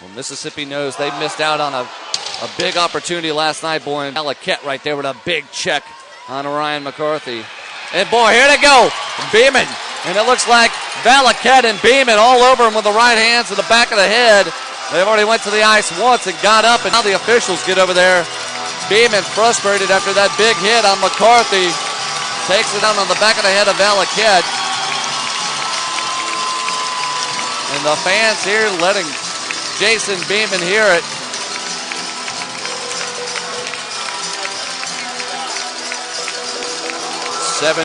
Well, Mississippi knows they missed out on a, a big opportunity last night, boy. And Valliquette right there with a big check on Ryan McCarthy. And boy, here they go. Beeman. And it looks like Valliquette and Beeman all over him with the right hands to the back of the head. They've already went to the ice once and got up, and now the officials get over there. Beeman frustrated after that big hit on McCarthy. Takes it down on the back of the head of Valliquette. And the fans here letting Jason Beeman hear it.